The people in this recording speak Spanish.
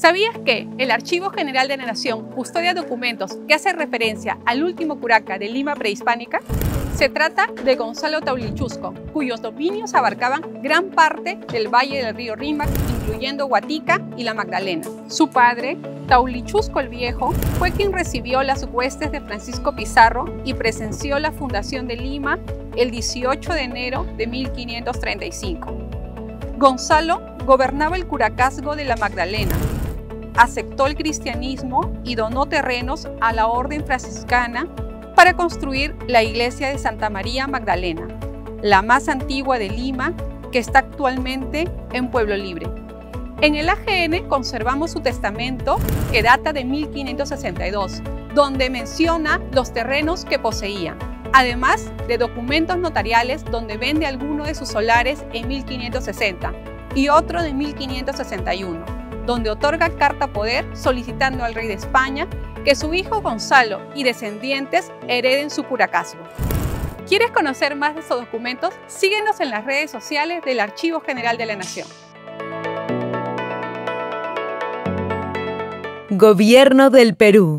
¿Sabías que el Archivo General de la Nación custodia documentos que hacen referencia al último curaca de Lima prehispánica? Se trata de Gonzalo Taulichusco, cuyos dominios abarcaban gran parte del valle del río Rímac, incluyendo Huatica y la Magdalena. Su padre, Taulichusco el Viejo, fue quien recibió las huestes de Francisco Pizarro y presenció la fundación de Lima el 18 de enero de 1535. Gonzalo gobernaba el curacazgo de la Magdalena, aceptó el cristianismo y donó terrenos a la orden franciscana para construir la iglesia de Santa María Magdalena, la más antigua de Lima, que está actualmente en Pueblo Libre. En el AGN conservamos su testamento que data de 1562, donde menciona los terrenos que poseía, además de documentos notariales donde vende alguno de sus solares en 1560 y otro de 1561, donde otorga carta poder solicitando al rey de España que su hijo Gonzalo y descendientes hereden su curacazgo. ¿Quieres conocer más de estos documentos? Síguenos en las redes sociales del Archivo General de la Nación. Gobierno del Perú